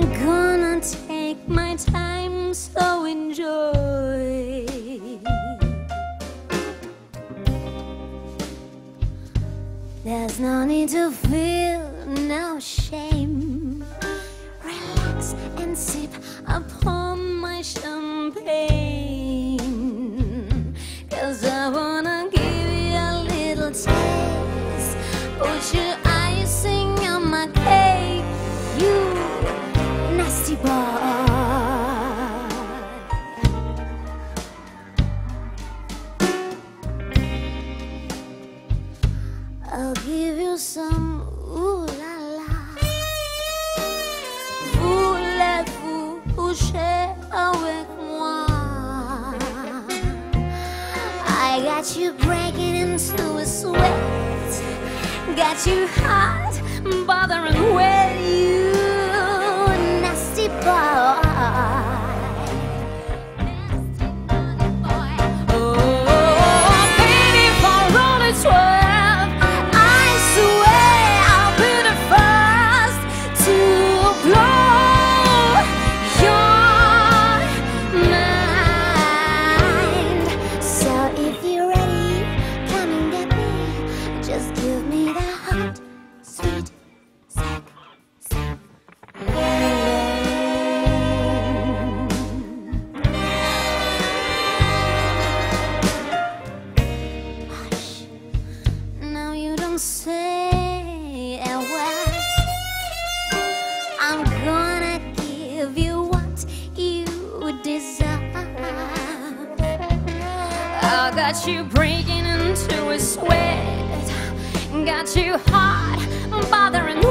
I'm gonna take my time, so enjoy. There's no need to feel no shame. Relax and sip upon. I'll give you some ooh la la. Voulez-vous coucher avec moi? I got you breaking into a sweat. Got you hot, bothering say word. I'm gonna give you what you deserve. I got you breaking into a sweat. Got you hot, bothering